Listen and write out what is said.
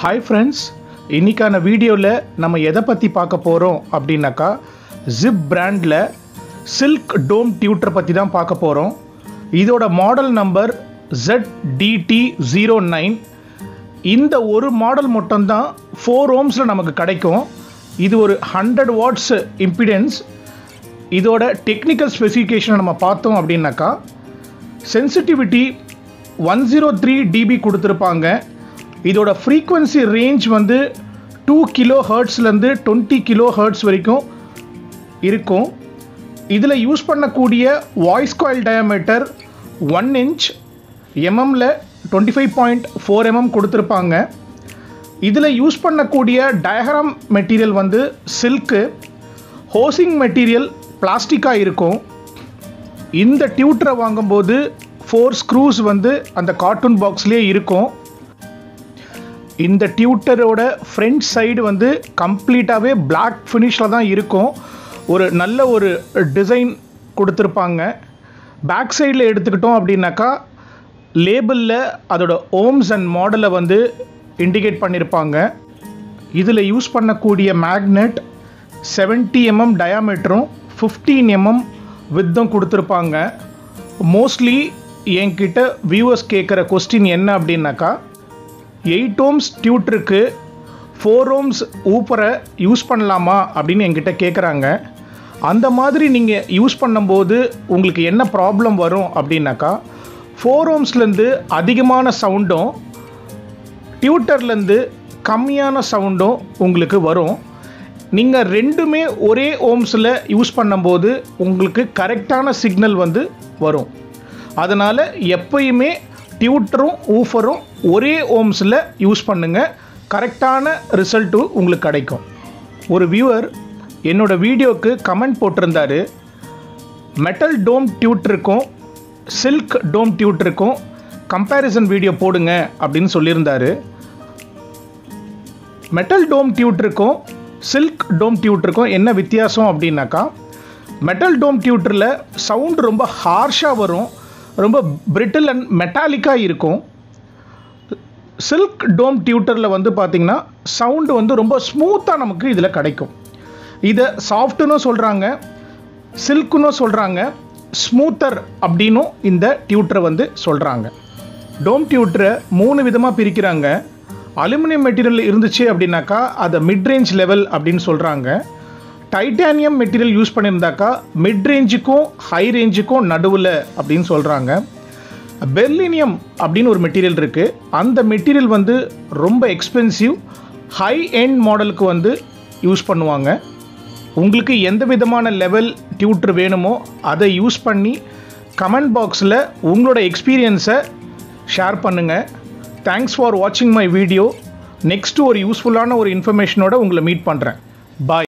Hi friends இன்னைக்கான வீடியோவில் நம்ம எதை பற்றி பார்க்க போகிறோம் அப்படின்னாக்கா ஜிப் பிராண்டில் சில்க் டோம் டியூட்டர் பற்றி தான் பார்க்க போகிறோம் இதோட model number Z DT zero nine இந்த ஒரு மாடல் மட்டும்தான் ஃபோர் ஓம்ஸில் நமக்கு கிடைக்கும். இது ஒரு ஹண்ட்ரட் வாட்ஸ் இம்பிடென்ஸ் இதோட டெக்னிக்கல் ஸ்பெசிஃபிகேஷனை நம்ம பார்த்தோம் அப்படின்னாக்கா sensitivity one zero three dB கொடுத்துருப்பாங்க. இதோட ஃப்ரீக்வன்சி ரேஞ்ச் வந்து டூ கிலோ ஹர்ட்ஸ்லேருந்து டுவெண்ட்டி கிலோ ஹர்ட்ஸ் வரைக்கும் இருக்கும். இதில் யூஸ் பண்ணக்கூடிய voice coil diameter one inch எம்எம்மில் twenty five point four mm கொடுத்துருப்பாங்க. இதில் யூஸ் பண்ணக்கூடிய டயக்ராம் மெட்டீரியல் வந்து சில்க்கு ஹோசிங் மெட்டீரியல் பிளாஸ்டிக்காக இருக்கும். இந்த டியூட்டரை வாங்கும்போது ஃபோர் ஸ்க்ரூஸ் வந்து அந்த கார்ட்டூன் பாக்ஸ்லேயே இருக்கும். இந்த டியூட்டரோட ஃப்ரண்ட் சைடு வந்து கம்ப்ளீட்டாகவே பிளாக் ஃபினிஷில் தான் இருக்கும். ஒரு நல்ல ஒரு டிசைன் கொடுத்துருப்பாங்க. பேக் சைடில் எடுத்துக்கிட்டோம் அப்படின்னாக்கா லேபிளில் அதோட ஓம்ஸ் அண்ட் மாடலை வந்து இண்டிகேட் பண்ணியிருப்பாங்க இதில் யூஸ் பண்ணக்கூடிய மேக்னெட் 70 எம்எம் டயாமீட்டரும் ஃபிஃப்டீன் எம்எம் வித்தும் கொடுத்துருப்பாங்க. மோஸ்ட்லி என்கிட்ட வியூவர்ஸ் கேட்குற கொஸ்டின் என்ன அப்படின்னாக்கா எயிட் ஓம்ஸ் டியூட்டருக்கு ஃபோர் ஓம்ஸ் ஊப்பரை யூஸ் பண்ணலாமா அப்படின்னு என்கிட்ட கேட்குறாங்க அந்த மாதிரி நீங்கள் யூஸ் பண்ணும்போது உங்களுக்கு என்ன ப்ராப்ளம் வரும் அப்படின்னாக்கா ஃபோர் ஓம்ஸ்லேருந்து அதிகமான சவுண்டும் டியூட்டர்லேருந்து கம்மியான சவுண்டும் உங்களுக்கு வரும். நீங்கள் ரெண்டுமே ஒரே ஓம்ஸில் யூஸ் பண்ணும்போது உங்களுக்கு கரெக்டான சிக்னல் வந்து வரும். அதனால் எப்பயுமே டியூட்டரும் ஊஃபரும் ஒரே ஓம்ஸில் யூஸ் பண்ணுங்கள் கரெக்டான ரிசல்ட்டு உங்களுக்கு கிடைக்கும். ஒரு வியூவர் என்னோடய வீடியோவுக்கு கமெண்ட் போட்டிருந்தாரு. மெட்டல் டோம் டியூட்டருக்கும் சில்க் டோம் டியூட்டருக்கும் கம்பேரிசன் வீடியோ போடுங்க அப்படின்னு சொல்லியிருந்தாரு. மெட்டல் டோம் டியூட்டருக்கும் சில்க் டோம் டியூட்டருக்கும் என்ன வித்தியாசம் அப்படின்னாக்கா மெட்டல் டோம் டியூட்டரில் சவுண்ட் ரொம்ப ஹார்ஷாக வரும். ரொம்ப பிரிட்டில் அண்ட் மெட்டாலிக்காக இருக்கும். சில்க் டோம் டியூட்டரில் வந்து பார்த்திங்கன்னா சவுண்டு வந்து ரொம்ப ஸ்மூத்தாக நமக்கு இதில் கிடைக்கும். இதை சாஃப்ட்டுன்னு சொல்கிறாங்க சில்க்குன்னு சொல்கிறாங்க ஸ்மூத்தர் அப்படின்னும் இந்த டியூட்டரை வந்து சொல்கிறாங்க டோம் டியூட்டரை மூணு விதமாக பிரிக்கிறாங்க. அலுமினியம் மெட்டீரியல் இருந்துச்சு அப்படின்னாக்கா அதை மிட் ரேஞ்ச் லெவல் அப்படின்னு சொல்கிறாங்க டைட்டானியம் மெட்டீரியல் யூஸ் பண்ணியிருந்தாக்கா மிட் ரேஞ்சுக்கும் ஹை ரேஞ்சுக்கும் நடுவில் அப்படின்னு சொல்கிறாங்க பெர்லினியம் அப்படின்னு ஒரு மெட்டீரியல் இருக்குது அந்த மெட்டீரியல் வந்து ரொம்ப எக்ஸ்பென்சிவ் ஹை எண்ட் மாடலுக்கு வந்து யூஸ் பண்ணுவாங்க. உங்களுக்கு எந்த விதமான லெவல் டியூட்ரு வேணுமோ அதை யூஸ் பண்ணி கமெண்ட் பாக்ஸில் உங்களோட எக்ஸ்பீரியன்ஸை ஷேர் பண்ணுங்கள் தேங்க்ஸ் ஃபார் வாட்சிங் மை வீடியோ நெக்ஸ்ட்டு ஒரு யூஸ்ஃபுல்லான ஒரு இன்ஃபர்மேஷனோட உங்களை மீட் பண்ணுறேன் பாய்